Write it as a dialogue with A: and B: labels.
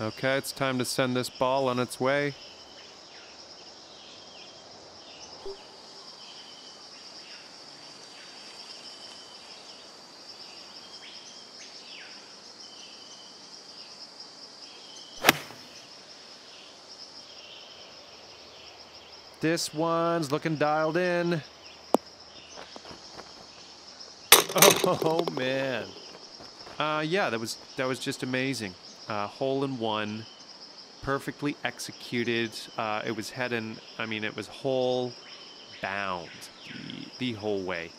A: Okay, it's time to send this ball on its way. This one's looking dialed in. Oh man. Uh, yeah, that was that was just amazing. Uh, hole in one, perfectly executed. Uh, it was heading. I mean, it was hole bound the, the whole way.